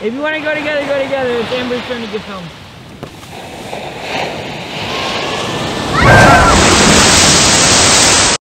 If you want to go together, go together. It's Amber's turn to get filmed.